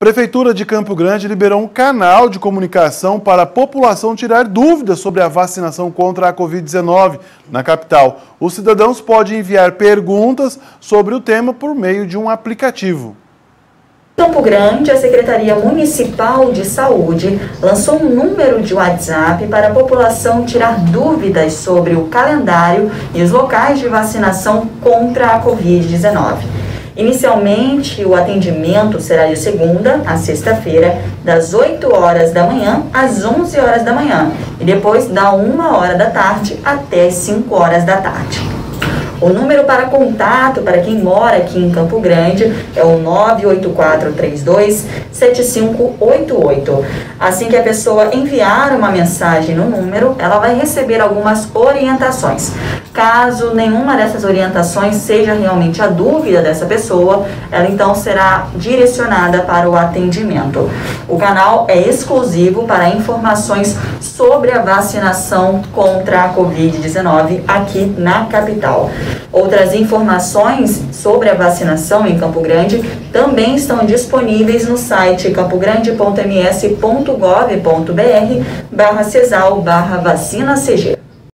Prefeitura de Campo Grande liberou um canal de comunicação para a população tirar dúvidas sobre a vacinação contra a Covid-19 na capital. Os cidadãos podem enviar perguntas sobre o tema por meio de um aplicativo. Campo Grande, a Secretaria Municipal de Saúde lançou um número de WhatsApp para a população tirar dúvidas sobre o calendário e os locais de vacinação contra a Covid-19. Inicialmente, o atendimento será de segunda a sexta-feira, das 8 horas da manhã às 11 horas da manhã, e depois da 1 hora da tarde até as 5 horas da tarde. O número para contato para quem mora aqui em Campo Grande é o 98432 7588. Assim que a pessoa enviar uma mensagem no número, ela vai receber algumas orientações. Caso nenhuma dessas orientações seja realmente a dúvida dessa pessoa, ela então será direcionada para o atendimento. O canal é exclusivo para informações sobre a vacinação contra a Covid-19 aqui na capital. Outras informações sobre a vacinação em Campo Grande também estão disponíveis no site campogrande.ms.gov.br barra CESAL barra vacina CG.